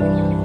Amen.